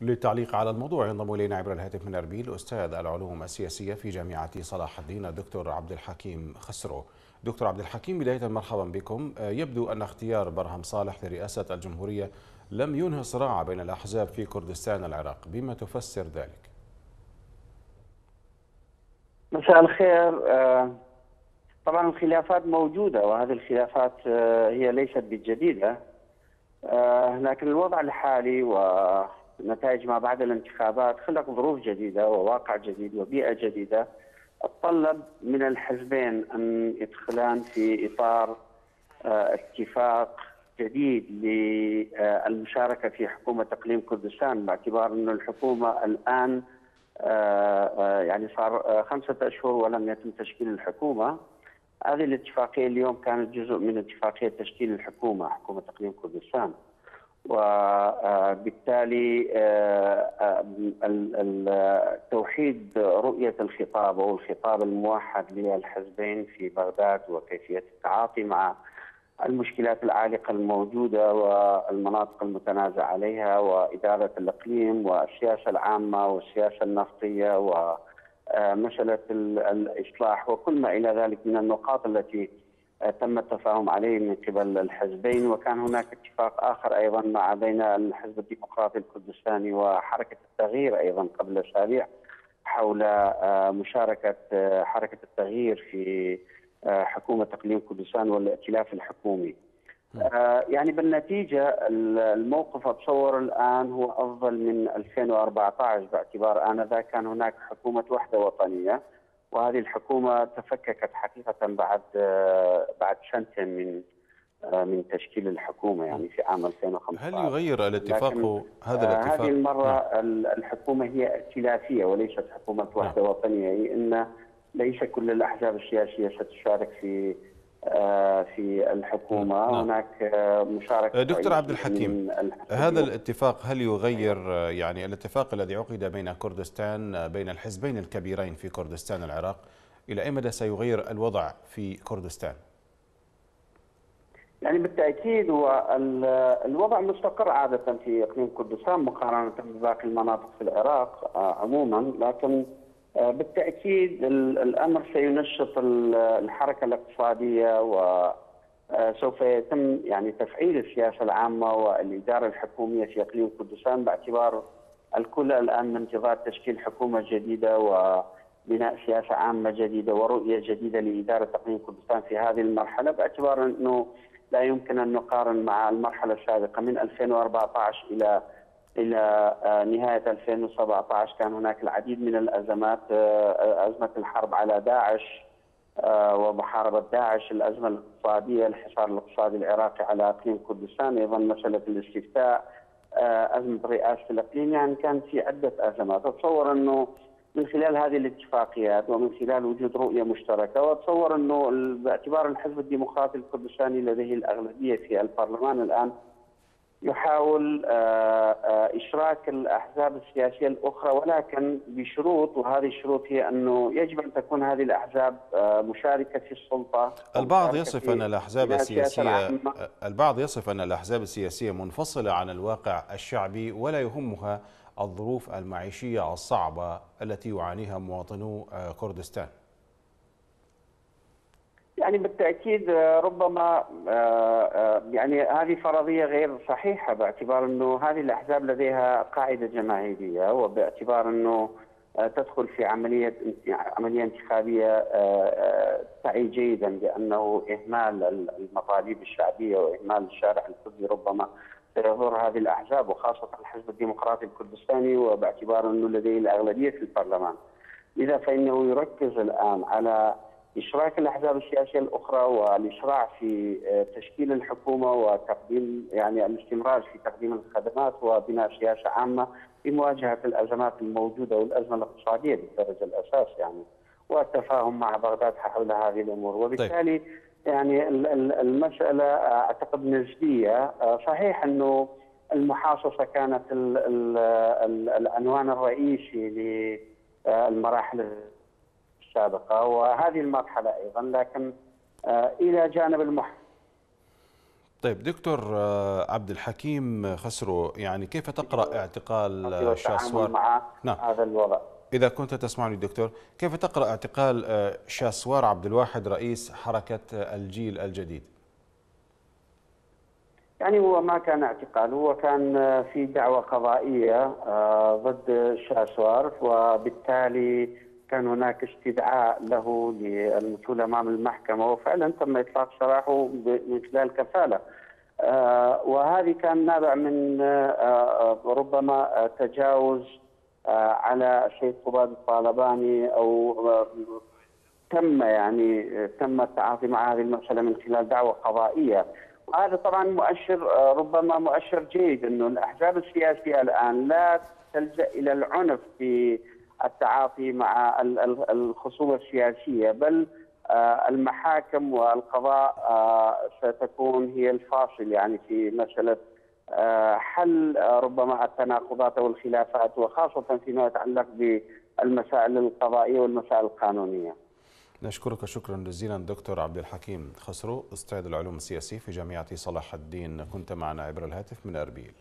للتعليق على الموضوع. ينضم إلينا عبر الهاتف من أربيل أستاذ العلوم السياسية في جامعة صلاح الدين الدكتور عبد الحكيم خسرو. دكتور عبد الحكيم بداية مرحبا بكم، يبدو أن اختيار برهم صالح لرئاسة الجمهورية لم ينهي الصراع بين الأحزاب في كردستان العراق، بما تفسر ذلك؟ مساء الخير. طبعا الخلافات موجودة وهذه الخلافات هي ليست بالجديده لكن الوضع الحالي ونتائج ما بعد الانتخابات خلق ظروف جديدة وواقع جديد وبيئة جديدة. تطلب من الحزبين أن يدخلان في إطار اتفاق جديد للمشاركة في حكومة اقليم كردستان باعتبار انه الحكومة الآن يعني صار خمسة أشهر ولم يتم تشكيل الحكومة. هذه الاتفاقية اليوم كانت جزء من اتفاقية تشكيل الحكومة حكومة اقليم كردستان. وبالتالي توحيد رؤية الخطاب أو الخطاب الموحد للحزبين في بغداد وكيفية التعاطي مع المشكلات العالقة الموجودة والمناطق المتنازع عليها وإدارة الإقليم والسياسة العامة والسياسة النفطية و مساله الإصلاح وكل ما إلى ذلك من النقاط التي تم التفاهم عليه من قبل الحزبين وكان هناك اتفاق آخر أيضا مع بين الحزب الديمقراطي الكردستاني وحركة التغيير أيضا قبل أسابيع حول مشاركة حركة التغيير في حكومة اقليم كردستان والائتلاف الحكومي. يعني بالنتيجة الموقف أتصور الآن هو أفضل من 2014 باعتبار آنذاك كان هناك حكومة وحدة وطنية وهذه الحكومة تفككت حقيقة بعد بعد سنتين من من تشكيل الحكومة يعني في عام 2015 هل يغير الاتفاق هذا الاتفاق؟ هذه المرة نعم. الحكومة هي ائتلافية وليست حكومة وحدة نعم. وطنية أي إن ليس كل الأحزاب السياسية ستشارك في في الحكومة نعم. هناك مشاركة دكتور عبد الحكيم هذا الاتفاق هل يغير يعني الاتفاق الذي عقد بين كردستان بين الحزبين الكبيرين في كردستان العراق إلى أي مدى سيغير الوضع في كردستان؟ يعني بالتأكيد هو الوضع مستقر عادة في إقليم كردستان مقارنة بباقي المناطق في العراق عموما لكن بالتأكيد الأمر سينشط الحركة الاقتصادية وسوف يتم يعني تفعيل السياسة العامة والإدارة الحكومية في إقليم كردستان باعتبار الكل الآن من انتظار تشكيل حكومة جديدة وبناء سياسة عامة جديدة ورؤية جديدة لإدارة إقليم كردستان في هذه المرحلة باعتبار أنه لا يمكن أن نقارن مع المرحلة السابقة من 2014 إلى إلى نهاية 2017 كان هناك العديد من الأزمات أزمة الحرب على داعش ومحاربة داعش، الأزمة الاقتصادية، الحصار الاقتصادي العراقي على أقليم كردستان، أيضا مسألة الاستفتاء، أزمة رئاسة الأقليم، يعني كان في عدة أزمات، أتصور أنه من خلال هذه الاتفاقيات ومن خلال وجود رؤية مشتركة وأتصور أنه باعتبار الحزب الديمقراطي الكردستاني لديه الأغلبية في البرلمان الآن يحاول إشراك الأحزاب السياسية الأخرى ولكن بشروط وهذه الشروط هي أنه يجب أن تكون هذه الأحزاب مشاركة في السلطة. البعض يصف أن الأحزاب السياسية البعض يصف أن الأحزاب السياسية منفصلة عن الواقع الشعبي ولا يهمها الظروف المعيشية الصعبة التي يعانيها مواطنو كردستان. يعني بالتأكيد ربما يعني هذه فرضية غير صحيحة باعتبار أنه هذه الأحزاب لديها قاعدة جماهيريه وباعتبار أنه تدخل في عملية عملية انتخابية تعي جيدا بأنه إهمال المطالب الشعبية وإهمال الشارع الكردي ربما سيضر هذه الأحزاب وخاصة الحزب الديمقراطي الكردستاني وباعتبار أنه لديه الأغلبية في البرلمان. لذا فإنه يركز الآن على إشراك الأحزاب السياسية الأخرى والإشراع في تشكيل الحكومة وتقديم يعني الاستمرار في تقديم الخدمات وبناء سياسة عامة في مواجهة الأزمات الموجودة والأزمة الاقتصادية بالدرجة الأساس يعني والتفاهم مع بغداد حول هذه الأمور وبالتالي طيب. يعني المسألة أعتقد نسبية صحيح أنه المحاصصة كانت ال ال ال العنوان الرئيسي للمراحل السابقه وهذه المرحلة أيضا لكن إلى جانب المح طيب دكتور آه، عبد الحكيم خسرو يعني كيف تقرأ اعتقال آه، شاسوار مع نعم. هذا الوضع. إذا كنت تسمعني دكتور كيف تقرأ اعتقال آه، شاسوار عبد الواحد رئيس حركة الجيل الجديد. يعني هو ما كان اعتقال هو كان في دعوة قضائية ضد شاسوار وبالتالي كان هناك استدعاء له للوصول امام المحكمة وفعلا تم إطلاق سراحه من خلال كفالة. آه، وهذه كان نابع من آه، ربما تجاوز آه، على السيد قباد الطالباني أو تم يعني تم التعاطي مع هذه المساله من خلال دعوة قضائية وهذا طبعا مؤشر ربما مؤشر جيد إنه الأحزاب السياسية الآن لا تلجأ إلى العنف في التعاطي مع الخصومة السياسية بل آه، المحاكم والقضاء آه، ستكون هي الفاصل يعني في مسألة آه، حل ربما التناقضات والخلافات وخاصة فيما يتعلق بالمسائل القضائية والمسائل القانونية. نشكرك شكرا جزيلا دكتور عبد الحكيم خسرو أستاذ العلوم السياسية في جامعة صلاح الدين كنت معنا عبر الهاتف من أربيل.